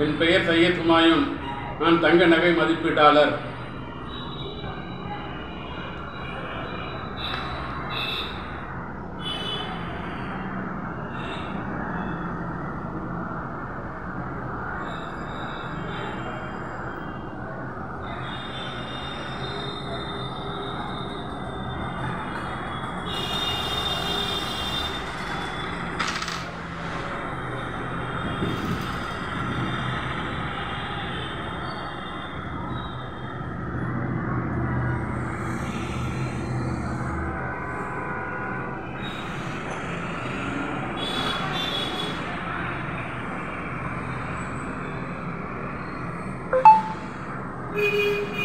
என் பெயர் சையத் ஹுமாயூன் நான் தங்க நகை மதிப்பீட்டாளர் Thank you. Beep, beep, beep.